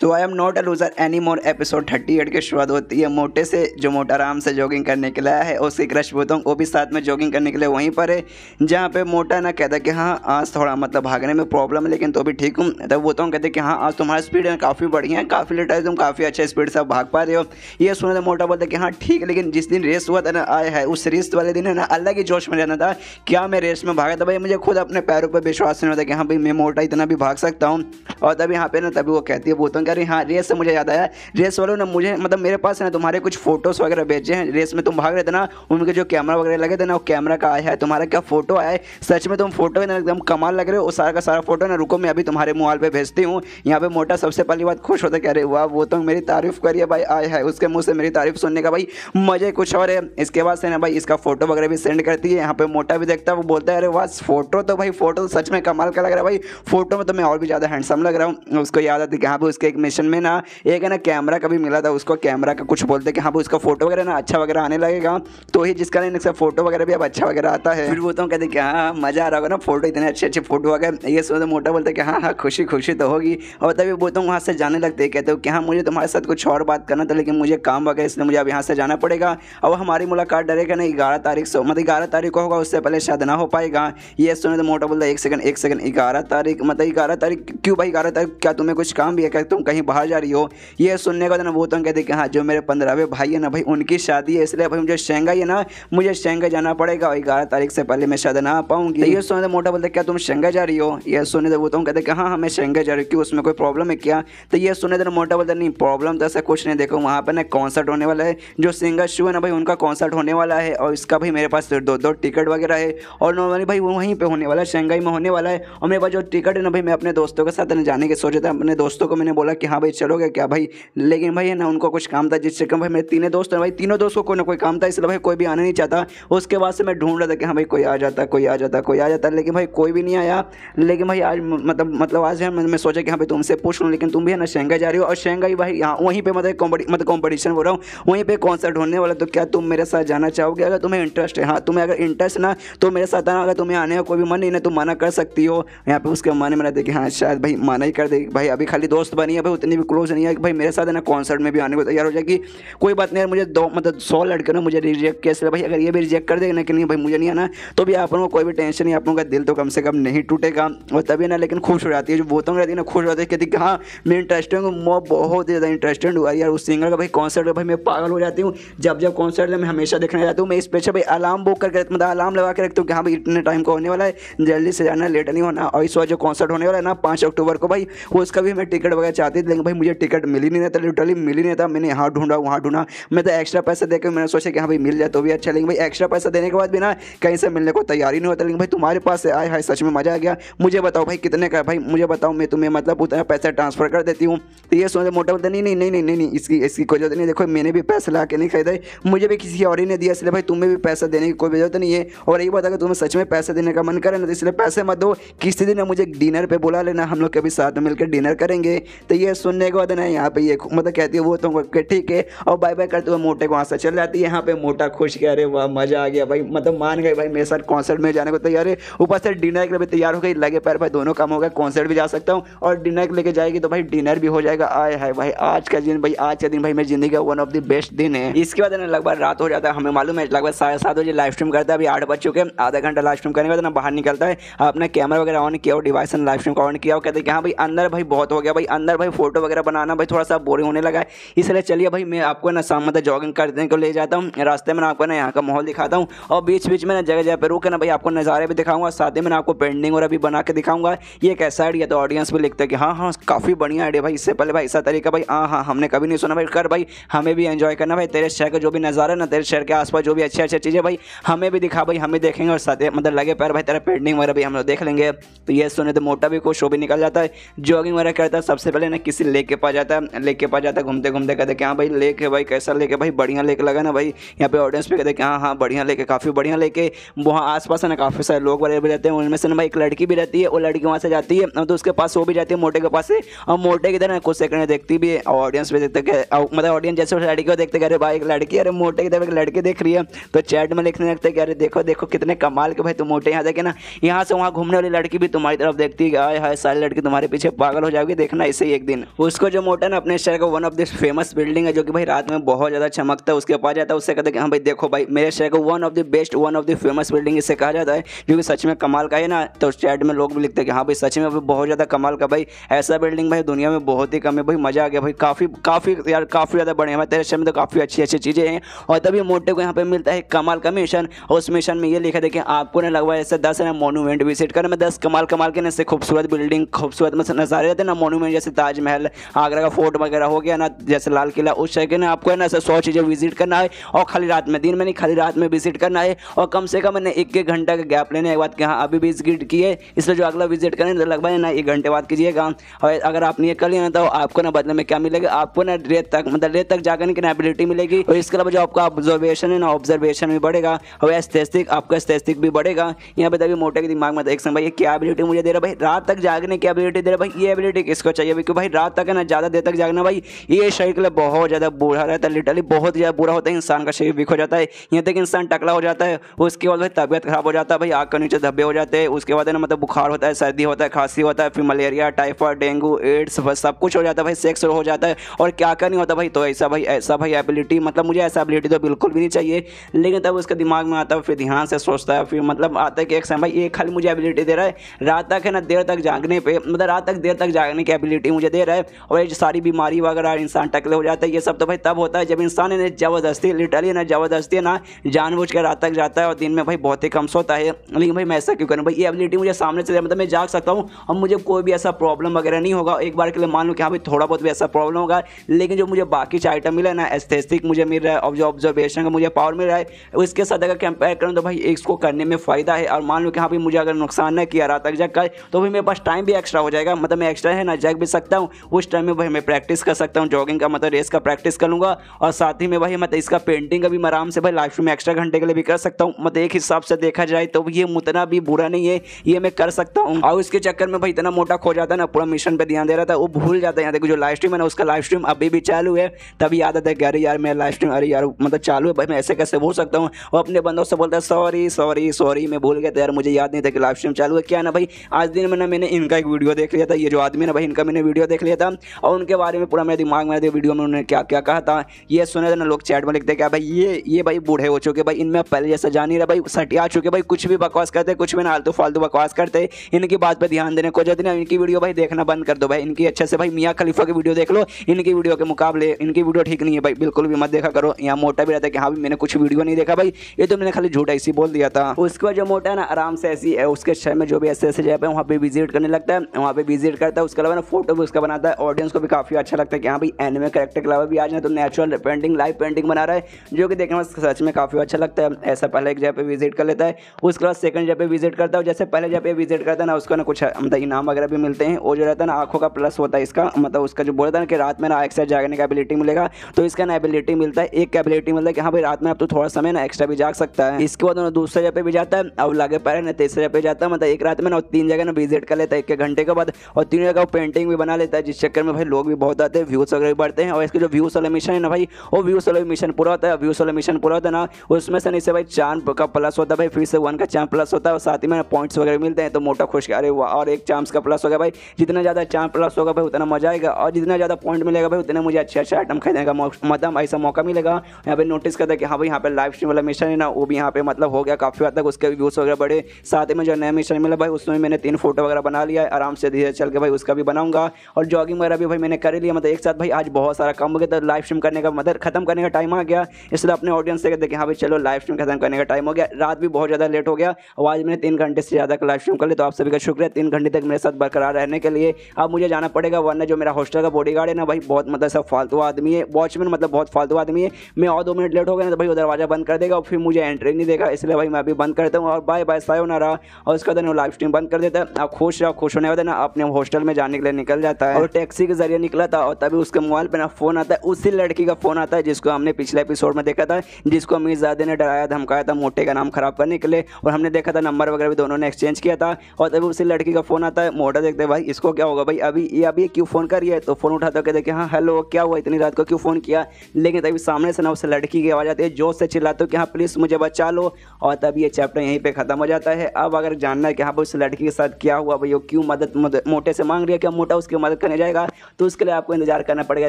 तो I am not a loser any more episode thirty eight की शुरुआत होती है। मोटे से जो मोटा आराम से जॉगिंग करने के लिए आया है उसकी क्रश बोतोंग वो भी साथ में जॉगिंग करने के लिए वहीं पर है, जहाँ पे मोटा ना कहता कि हाँ आज थोड़ा मतलब भागने में प्रॉब्लम है, लेकिन तो भी ठीक हूँ। तब बोतोंग कहते कि हाँ आज तुम्हारा स्पीड है, काफ़ी बढ़िया है, काफ़ी लेट है तुम, काफ़ी अच्छे स्पीड से भाग पा रहे हो। ये सुने तो मोटा बोलते कि हाँ ठीक है लेकिन जिस दिन रेस हुआ था ना आया है, उस रेस वाले दिन है ना, अलग ही जोश में रहना था। क्या मैं रेस में भागा था? भाई, मुझे खुद अपने पैरों पर विश्वास नहीं होता कि हाँ भाई, मैं मोटा इतना भी भाग सकता हूँ। और तभी यहाँ पे ना, तभी वो कहती है बोतों रही हाँ रेस से मुझे याद आया, रेस वालों ने मुझे मतलब मेरे पास ना तुम्हारे कुछ फ़ोटोज़ वगैरह भेजे हैं, रेस में तुम भाग रहे थे ना, उनके जो कैमरा वगैरह लगे थे ना, वो कैमरा का आया है, तुम्हारा क्या फ़ोटो आया है? सच में तुम फ़ोटो ना एकदम कमाल लग रहे हो सारा का सारा फ़ोटो ना, रुको मैं अभी तुम्हारे मोबाइल पे भेजती हूँ। यहाँ पे मोटा सबसे पहली बात खुश होता कह रहे वाह, वो तो मेरी तारीफ़ करिए भाई, आया है उसके मुँह से मेरी तारीफ़ सुनने का भाई, मज़े कुछ और है। इसके बाद से ना भाई इसका फ़ोटो वगैरह भी सेंड करती है, यहाँ पे मोटा भी देखता है, वो बोलता है, अरे वाह, फ़ोटो तो भाई, फ़ोटो सच में कमाल का लग रहा है भाई, फ़ोटो में तो मैं और भी ज़्यादा हैंडसम लग रहा हूँ, उसको याद आती है कि हाँ भाई उसके एक मिशन में ना, एक है ना कैमरा का भी मिला था, उसको कैमरा का कुछ बोलते कि हाँ भाई उसका फ़ोटो वगैरह ना अच्छा वगैरह आने लगेगा। तो ही जिसका नहीं सब फ़ोटो वगैरह भी अब अच्छा वगैरह आता है। फिर बोलता हूँ कहते कि हाँ मज़ा आ रहा होगा ना फ़ोटो इतने अच्छे अच्छे फ़ोटो वगैरह ये सोचते मोटा बोलते कि हाँ हाँ खुशी खुशी तो होगी। और तभी बोलता हूँ वहाँ से जाने लगते कहते हो कि हाँ मुझे तुम्हारे साथ कुछ और बात करना था, लेकिन मुझे काम वगैरह इसलिए मुझे अब यहाँ से जाना पड़ेगा। और हमारी मुलाकात डरेगा ना, ग्यारह तारीख से मतलब ग्यारह तारीख को होगा, उससे पहले शायद ना हो पाएगा। ये सुने तो मोटा बोलता एक सेकंड एक सेकंड ग्यारह तारीख मतलब ग्यारह तारीख, क्यों भाई ग्यारह तारीख, क्या तुम्हें कुछ काम भी है, क्या तुम कहीं बाहर जा रही हो, ये सुनने का ना वो तो कहते कि हाँ जो मेरे पंद्रहवें भाई है ना भाई, उनकी शादी है, इसलिए भाई मुझे शंघाई है ना, मुझे शंघाई जाना पड़ेगा। और ग्यारह तारीख से पहले मैं शायद ना आ पाऊँगी। ये सुने तो मोटा बोलते क्या तुम शंघाई जा रही हो? ये सुने तो वो तो कहते कि हाँ हाँ मैं शंघाई जा रही हूँ, क्यों, उसमें कोई प्रॉब्लम है क्या? तो ये सुने तो मोटा बोलते नहीं प्रॉब्लम तो ऐसा कुछ नहीं, देखो वहाँ पर ना कॉन्सर्ट होने वाला है, जो सिंगर शो है ना भाई, उनका कॉन्सर्ट होने वाला है, और इसका भाई मेरे पास दो दो टिकट वगैरह है, और नॉर्मली भाई वो वहीं पे होने वाला है शंघाई में होने वाला है, और मेरे पास जो टिकट है ना भाई, मैं अपने दोस्तों के साथ जाने के सोचे था, अपने दोस्तों को मैंने बोला कि हाँ भाई चलोगे क्या भाई? लेकिन भाई ना, उनको कुछ काम था जिससे कम भाई मेरे तीनों दोस्त भाई तीनों दोस्तों को कोई ना कोई काम था, इसलिए भाई कोई भी आना नहीं चाहता। उसके बाद से मैं ढूंढ रहा था कि हाँ भाई कोई आ जाता, कोई आ जाता, कोई आ जाता, लेकिन भाई कोई भी नहीं आया। लेकिन भाई आज मतलब मतलब आज है मैं सोचा कि हाँ भाई तुमसे पूछ लूँ, लेकिन तुम भी है ना शंघाई जा रही हो, और शंघाई भाई यहाँ, वहीं पर मतलब मतलब कॉम्पिटिशन हो रहा हूँ, वहीं पर कॉन्सर्ट होने वाला तो क्या तुम मेरे साथ जाना चाहोगे? अगर तुम्हें इंटरेस्ट है हाँ तुम्हें अगर इंटरेस्ट ना तो मेरे साथ आना, अगर तुम्हें आने का कोई भी मन नहीं ना, तुम मना कर सकती हो। यहाँ पे उसके मन में रहते कि हाँ शायद भाई माना ही कर दे, भाई अभी खाली दोस्त बनी भाई, उतनी भी क्लोज नहीं है। कि भाई, मेरे साथ है ना कॉन्सर्ट में भी आने को तैयार हो जाएगी। कोई बात नहीं मुझे दो मतलब सौ लड़के ना, मुझे रिजेक्ट कैसे भाई, अगर ये भी रिजेक्ट कर देगा ना कि नहीं, भाई, मुझे नहीं आना तो भी आप लोगों को कोई भी टेंशन नहीं, आप लोगों का दिल तो कम से कम नहीं टूटेगा। और तभी ना, लेकिन खुश हो जाती है, जो बोतों रहती है ना, खुश हो जाती है, कहती हाँ मैं इंटरेस्टेड हूँ, मैं बहुत ज़्यादा इंटरेस्टेड हुआ, यार, उस सिंगर का भाई कॉन्सर्ट में, भाई, मैं पागल हो जाती हूँ। जब जब कॉन्सर्ट मैं हमेशा देखने जाती हूँ, मैं स्पेशल भाई अलार्म बुक करके मतलब अलार्म लगा के रखती हूँ कि हाँ भाई, इतने टाइम को होने वाला है, जल्दी से जाना लेट नहीं होना। और इस बार जो कॉन्सर्ट होने वाला है ना, पाँच अक्टूबर को भाई उसका भी मैं टिकट वगैरह चाहती थी, लेकिन भाई मुझे टिकट मिल ही नहीं था लिटरली मिल ही नहीं था। मैंने यहाँ ढूंढा, वहाँ ढूंढा। मैं तो एक्स्ट्रा पैसा देकर मैंने सोचा कि हाँ भाई मिल जाए तो भी अच्छा लेकिन भाई एक्स्ट्रा पैसा देने के बाद भी ना कहीं से मिलने को तैयारी नहीं होता। लेकिन भाई तुम्हारे पास आए, हाय, सच में मज़ा आ गया। मुझे बताओ भाई कितने का भाई? मुझे बताओ, मैं तुम्हें मतलब उतना पैसा ट्रांसफ़र कर देती हूँ। तो ये सोचे, मोटा बोलते नहीं नहीं नहीं नहीं नहीं इसकी इसकी कोई ज़रूरत नहीं। देखो, मैंने भी पैसा ला के नहीं खरीदा। मुझे भी किसी और ही ने दिया, इसलिए भाई तुम्हें भी पैसा देने की कोई ज़रूरत नहीं है। और यही बात, अगर तुम्हें सच में पैसा देने का मन करे ना तो इसलिए पैसे मत दो। किसी दिन मुझे डिनर पर बुला लेना। हम लोग कभी साथ में मिलकर डिनर करेंगे। तो ये सुनने के बाद ना यहाँ पे ये मतलब कहती है, वो तो ठीक है, और बाय बाय करते हुए मोटे को वहाँ से चल जाती है। यहाँ पे मोटा खुश कह रहे वाह, मज़ा आ गया भाई। मतलब मान गए भाई मेरे साथ कॉन्सर्ट में जाने को तैयार है। ऊपर से डिनर के लिए तैयार हो गई। लगे पैर भाई, दोनों काम हो गया कॉन्सर्ट भी जा सकता हूँ। और डिनर लेके जाएगी तो भाई डिनर भी हो जाएगा। आए हाय भाई, आज का दिन भाई, आज का दिन भाई, मेरी ज़िंदगी का वन ऑफ़ द बेस्ट दिन है। इसके बाद लगभग रात हो जाता है, हमें मालूम है, लगभग साढ़े सात बजे लाइव स्ट्रीम करता है। अभी आठ बज चुके हैं, आधा घंटा लाइव स्ट्रीम करने के बाद ना बाहर निकलता है। अपना कैमरा वगैरह ऑन किया और डिवाइस लाइव स्ट्रीम ऑन किया और कहते हैं कि हाँ भाई, अंदर भाई बहुत हो गया भाई, अंदर भाई फ़ोटो वगैरह बनाना भाई थोड़ा सा बोरिंग होने लगा है। इसलिए चलिए भाई, मैं आपको ना शाम मतलब जॉगिंग करने को ले जाता हूँ। रास्ते में आपको ना यहाँ का माहौल दिखाता हूँ। और बीच बीच में ना जगह जगह पे रुक ना भाई आपको नज़ारे भी दिखाऊँगा, साथ ही में आपको पेंटिंग और अभी बना के दिखाऊँगा। ये कैसा आइडिया तो ऑडियंस भी लिखता है कि हाँ हाँ काफ़ी बढ़िया आइडिया भाई, इससे पहले भाई ऐसा तरीका भाई हाँ हाँ हमने कभी नहीं सुना भाई। कर भाई, हमें भी एंजॉय करना भाई, तेरे शहर का जो भी नज़ारा ना, तेरे शहर के आसपास जो भी अच्छी अच्छी चीज़ें भाई, हमें भी दिखा भाई, हमें देखेंगे और साथ मतलब लगे पैर भाई, तेरा पेंटिंग वगैरह भी हम लोग देख लेंगे। तो ये सुने तो मोटा भी खुश हो भी निकल जाता है। जॉगिंग वगैरह करता है, सबसे पहले ना किसी लेक के पास जाता है, लेक के पास जाता है घूमते घूमते कहते कि हाँ भाई लेक है भाई, कैसा लेक है भाई, बढ़िया लेक लगा ना भाई। यहाँ पे ऑडियंस पे कहते कि हाँ हाँ बढ़िया लेके काफ़ी बढ़िया लेक है। वहाँ आस पास है ना, काफ़ी सारे लोग वगैरह भी रहते हैं, उनमें से ना भाई एक लड़की भी रहती है, वो लड़की वहाँ से जाती है तो उसके पास वो भी जाती है, मोटे के पास से, और मोटे की तरह कुछ सेकंड देखती भी है ऑडियंस भी देखते मतलब ऑडियंस जैसे उस लड़की को देखते रहे भाई एक लड़की, अरे मोटे की तरफ़ एक लड़की देख रही है तो चैट में लिखने लगते कि अरे देखो देखो कितने कमाल के भाई तुम मोटे यहाँ देखे ना, यहाँ से वहाँ घूमने वाली लड़की भी तुम्हारी तरफ़ देखती है हाय, सारी लड़की तुम्हारे पीछे पागल हो जाएगी, देखना इसे एक दिन। उसको जो मोटा ना, अपने शहर का one of this famous building है, जो कि भाई रात में बहुत ज़्यादा चमकता है, उसके पास जाता है, उससे कहते हैं कि हाँ भाई देखो भाई, मेरे शहर का one of the best one of the famous building इसे कहा जाता है, जो कि सच में कमाल का है ना। तो चैट में लोग भी लिखते हैं कि हाँ भाई सच में बहुत ज़्यादा कमाल का भाई, ऐसा बिल्डिंग भाई दुनिया में बहुत ही कम है। भाई मज़ा आ गया भाई, काफ़ी काफ़ी यार, काफ़ी ज़्यादा बड़े हैं। तेरे शहर में तो काफ़ी अच्छी अच्छी चीज़ें हैं, और तभी मोटे को यहाँ पे मिलता है कमाल का मिशन और उस मिशन में ये लिखा देखिए, आपको ना लगवा ऐसे दस ना मोनूमेंट विज़िट करना। मैं दस कमाल कमाल के ना खूबसूरत बिल्डिंग खूबसूरत नज़ारे रहते ना मोनूमेंट जैसे ताजमहल आगरा का फोर्ट वगैरह हो गया ना, जैसे लाल किला, उस के ना आपको है ना सौ चीज़ें विज़िट करना है, और खाली रात में, दिन में नहीं, खाली रात में विज़िट करना है, और कम से कम मैंने एक एक घंटा का गैप लेने के बाद कि हाँ अभी विज़िट किए इसलिए जो अगला विज़िट करें तो लगभग ना, एक घंटे बाद कीजिएगा। और अगर आपने ये कर लिया ना तो आपको ना बदले में क्या मिलेगा? आपको ना रेत तक मतलब रेत तक जाकर की एबिलिटी मिलेगी, और इसके अलावा जो आपका ऑब्जर्वेशन है ना ऑब्जर्वेशन भी बढ़ेगा, और एस्थेस्टिक आपका एस्थेस्टिक भी बढ़ेगा। यहाँ पे तभी मोटे के दिमाग में एक समय ये क्या एबिलिटी मुझे दे रहा भाई? रात तक जागने की एबिलिटी दे रहा भाई? ये एबिलिटी किसको चाहिए? क्योंकि भाई, रात तक है ना, ज़्यादा देर तक जागना भाई। ये शरीर के लिए बहुत ज़्यादा बुरा रहता है लिटरली बहुत ज़्यादा बुरा होता है। इंसान का शरीर वीक हो जाता है। यहाँ तक इंसान टकला हो जाता है, उसके बाद भाई तबियत खराब हो जाता है, भाई आग के नीचे धब्बे हो जाते हैं। उसके बाद है ना मतलब बुखार होता है, सर्दी होता है, खांसी होता है, फिर मलेरिया, टाइफाइड, डेंगू, एड्स सब कुछ हो जाता है, भाई सेक्स हो जाता है। और क्या क्या नहीं होता भाई तो ऐसा भाई ऐसा भाई एबिलिटी मतलब मुझे ऐसा एबिलिटी तो बिल्कुल भी नहीं चाहिए। लेकिन तब उसके दिमाग में आता है, फिर ध्यान से सोचता है, फिर मतलब आता है कि एक समय भाई ये खाली मुझे एबिलिटी दे रहा है। रात तक है ना, देर तक जागने पे मतलब रात तक देर तक जागने की एबिलिटी मुझे दे रहा है। और ये सारी बीमारी वगैरह इंसान टकले हो जाता है। ये सब तो भाई तब होता है जब इंसान ने ज़बरदस्ती लिटरली ना ज़बरदस्ती ना जानबूझ कर रात तक जाता है और दिन में भाई बहुत ही कम सोता है। लेकिन भाई मैं ऐसा क्यों करूँ? भाई, ये एबिलिटी मुझे सामने से मतलब मैं जाग सकता हूँ और मुझे कोई भी ऐसा प्रॉब्लम वगैरह नहीं होगा। एक बार के लिए मान लो कि हाँ भाई, थोड़ा बहुत भी ऐसा प्रॉब्लम होगा। लेकिन जो मुझे बाकी आइटम मिला ना एस्थेस्टिक मुझे मिल रहा है और ऑब्जर्वेशन का मुझे पावर मिल रहा है। उसके साथ अगर कंपेयर करूँ तो भाई, इसको करने में फ़ायदा है। और मान लो कि हाँ भाई, मुझे अगर नुकसान नहीं किया रात तक जग तो भाई मेरे पास टाइम भी एक्स्ट्रा हो जाएगा। मतलब मैं एक्स्ट्रा है ना, जग भी सकता हूँ, उस टाइम में भाई मैं प्रैक्टिस कर सकता हूँ जॉगिंग का मतलब रेस का प्रैक्टिस कर लूँगा और साथ ही में भाई मतलब इसका पेंटिंग का भी आराम से भाई लाइफ में एक्स्ट्रा घंटे के लिए भी कर सकता हूँ। मतलब एक हिसाब से देखा जाए तो ये उतना भी बुरा नहीं है, ये मैं कर सकता हूँ। और उसके चक्कर में भाई इतना मोटा खो जाता है ना, पूरा मिशन पे ध्यान दे रहा था, वो भूल जाता है। यहाँ जो लाइव स्ट्रीम है ना, उसका लाइव स्ट्रीम अभी भी चालू है, तभी याद आता है कि अरे यार, मैं लाइव स्ट्रीम अरे यार मतलब चालू है भाई, मैं ऐसे कैसे भूल सकता हूँ? वो अपने बंदों से बोलता है सॉरी सॉरी सॉरी मैं भूल गया था यार, मुझे याद नहीं था कि लाइव स्ट्रीम चालू है, क्या ना भाई? आज दिन में ना मैंने इनका एक वीडियो देख लिया था, ये जो आदमी ना भाई, इनका मैंने वीडियो देख लिया था और उनके बारे में पूरा मेरे दिमाग में वीडियो में उन्होंने क्या क्या कहा था। ये सुने थे ना लोग चैट में लिखते, क्या भाई ये ये भाई बूढ़े हो चुके भाई, इनमें पहले जैसा जान नहीं रहा भाई सटिया चुके भाई, कुछ भी बकवास करते, कुछ भी ना आलतू फालतू बकवास करते, इनकी बात पर ध्यान देने को जल्दी ना इनकी वीडियो भाई देखना बंद कर दो भाई, इनकी अच्छे से भाई मियाँ खलीफा की वीडियो देख लो, इनकी वीडियो के मुकाबले, इनकी वीडियो ठीक नहीं है भाई, बिल्कुल भी मत देखा करो, यहाँ मोटा भी रहता है कि हाँ मैंने कुछ वीडियो नहीं देखा भाई, ये तो मैंने खाली झूठा ऐसी बोल दिया था। उसके बाद जो मोटा है ना, आराम से ऐसी है उसके शहर में जो भी ऐसे ऐसे जगह पे वहाँ पे विज़िट करने लगता है, वहाँ पे विज़िट करता है, उसके अलावा ना फ़ोटो भी उसका बनाता है। ऑडियंस को भी काफ़ी अच्छा लगता है कि हाँ भाई एनिमे करेक्टर के अलावा भी आज ना तो नेचुरल पेंटिंग लाइव पेंटिंग बना रहा है, जो कि देखने में सच में काफ़ी अच्छा लगता है। ऐसा पहले एक जगह पे विज़िट कर लेता है, उसके बाद सेकंड जगह पे विज़िट करता है जैसे पहले जगह पे विज़िट करता है ना, उसको ना कुछ मतलब इनाम वगैरह भी मिलते हैं, वो जो रहता है ना, आँखों का प्लस होता है इसका मतलब उसका जो बोलता है ना कि रात में ना एक्स्ट्रा जागने का एबिलिटी मिलेगा तो इसका ना एबिलिटी मिलता है, एक एबिलिटी मिलता है कि हाँ भाई, रात में अब तो थोड़ा समय ना एक्स्ट्रा भी जाग सकता है। इसके बाद दूसरे जगह पे भी जाता है, अब लागे पहले ना तीसरे जगह पे जाता है मतलब एक रात में ना तीन जगह ना विज़िट कर लेता है, एक घंटे के बाद, और तीन जगह पेंटिंग भी बना लेता है, जिस चक्कर में भाई लोग भी बहुत आते हैं व्यूज़ वगैरह बढ़ते हैं और इसके जो व्यूज़ वाला मिशन है ना भाई, वो व्यूज़ वाला मिशन पूरा होता है व्यूज़ वाला मिशन पूरा होता है ना, उसमें से नहीं से भाई चाँद का प्लस होता है भाई, फिर से वन का चाँद प्लस होता है और साथ ही में पॉइंट्स वगैरह मिलते हैं तो मोटा खुश अरे और एक चांस का प्लस होगा भाई, जितना ज़्यादा चाँद प्लस होगा भाई, उतना मज़ा आएगा और जितना ज़्यादा पॉइंट मिलेगा भाई, उतना मुझे अच्छे अच्छे आइटम खरीदने का मतलब ऐसा मौका मिलेगा। यहाँ पे नोटिस करता है कि हाँ भाई, यहाँ पे लाइव स्ट्रीम वाला मिशन है ना, वो भी यहाँ पे मतलब हो गया काफ़ी हद तक, उसके व्यूज़ वगैरह बढ़े। साथ ही में जो नया मिशन मिला भाई, उसमें मैंने तीन फ़ोटो वगैरह बना लिया आराम से धीरे चल के भाई उसका भी बनाऊँगा। और जॉगिंग वगैरह भी भाई मैंने कर लिया। मतलब एक साथ भाई आज बहुत सारा कम हो गया तो लाइव स्ट्रीम करने का मतलब खत्म करने का टाइम आ गया। इसलिए अपने ऑडियंस से कहते हैं हाँ भाई चलो लाइव स्ट्रीम खत्म करने का टाइम हो गया। रात भी बहुत ज़्यादा लेट हो गया। और आज मैंने तीन घंटे से ज़्यादा लाइव स्ट्रीम कर लिया तो आप सभी का शुक्रिया। तीन घंटे तक मेरे साथ बरकरार रहने के लिए। अब मुझे जाना पड़ेगा, वरना जो मेरा हॉस्टल का बॉडी है ना भाई, बहुत मतलब सब फालतू आदमी है। वॉचमैन मतलब बहुत फालतू आदमी है। मैं और दो मिनट लेट हो गया ना तो भाई वो दरवाज़ा बंद कर देगा। और फिर मुझे एंट्री नहीं देगा। इसलिए भाई मैं अभी बंद करता हूँ। और बाय बाय सायो ना रहा और उसके बाद लाइव स्ट्रीम बंद कर देता है। आप खुश रहो, खुश होने वाले ना अपने हॉस्टल में जाने के लिए निकल जाता है। और टैक्सी के ज़रिए निकला था और तभी उसके मोबाइल पर ना फ़ोन आता है। उसी लड़की का फ़ोन आता है जिसको हमने पिछले एपिसोड में देखा था, जिसको अमीर ज़्यादा ने डराया, धमकाया था, मोटे का नाम खराब करने के लिए। और हमने देखा था नंबर वगैरह भी दोनों ने एक्सचेंज किया था। और तभी उसी लड़की का फ़ोन आता है। मोटा देखते भाई, इसको क्या होगा? भाई, अभी ये, अभी क्यों फ़ोन कर रही है? तो फ़ोन उठाते कहते कि हाँ हेलो क्या हुआ? इतनी रात को क्यों फ़ोन किया? लेकिन तभी सामने से ना उस लड़की की आवाज़ आती है ज़ोर से चिल्लाते हो कि हाँ प्लीज़ मुझे बचा लो और तब ये चैप्टर यहीं पे ख़त्म हो जाता है। अब अगर जानना है कि हाँ उस लड़की के साथ क्या हुआ? भाई, वो क्यों मदद, मोटे से मांग रही है? क्या मोटा उसकी मदद करने जाएगा तो उसके लिए आपको इंतज़ार करना पड़ेगा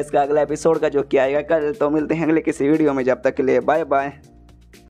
इसका अगला एपिसोड का जो किया आएगा कल। तो मिलते हैं अगले किसी वीडियो में, जब तक के लिए बाय बाय